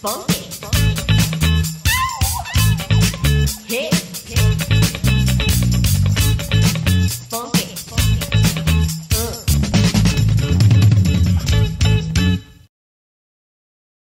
funky.